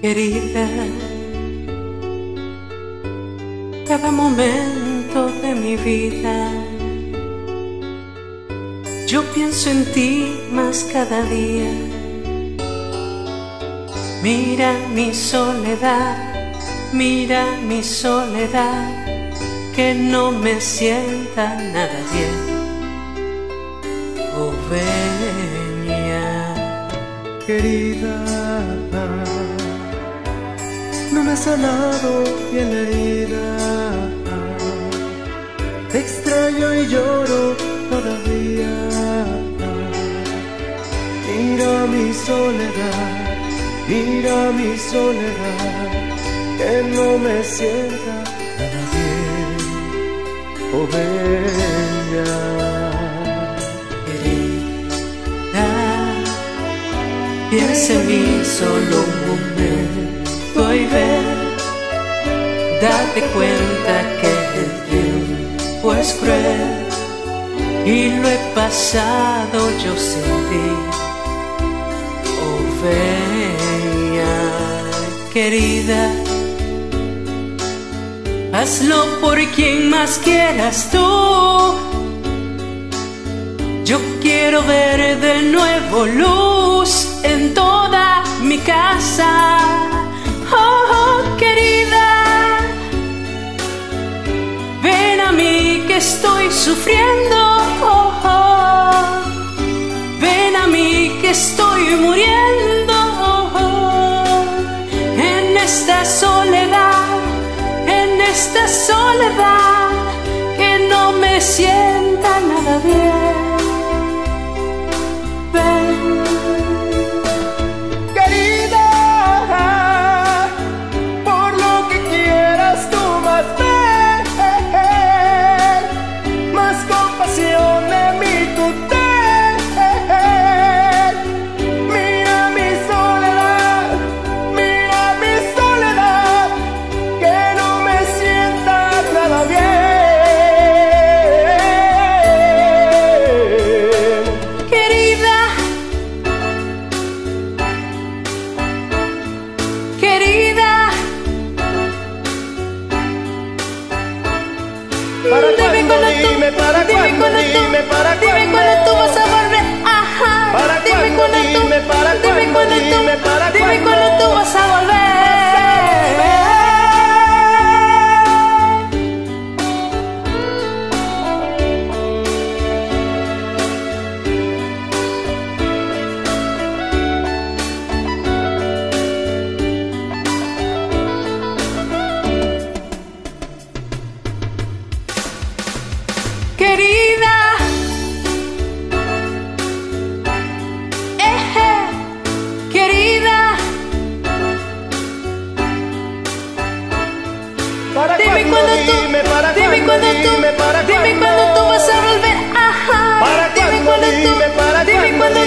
querida. Cada momento de mi vida, yo pienso en ti más cada día. Mira mi soledad, mira mi soledad, que no me sienta nada bien. Oh, querida, no me has sanado bien la herida. Te extraño y lloro todavía. Mira mi soledad, mira mi soledad, que no me sienta nada bien. Oh, bella. Piensa en mí solo un momento date cuenta que el tiempo es cruel y lo he pasado yo sin ti. Oh, bella, querida, hazlo por quien más quieras tú. Yo quiero ver de nuevo luz en toda mi casa. Oh, oh, querida, estoy sufriendo. Oh, oh. Ven a mí que estoy muriendo oh, oh. en esta soledad, en esta soledad que no me siento. dime para cuándo, dime para cuándo. dime cuando tú, dime cuando tú, dime cuando tú vas a volver, ajá, dime cuando tú, dime cuando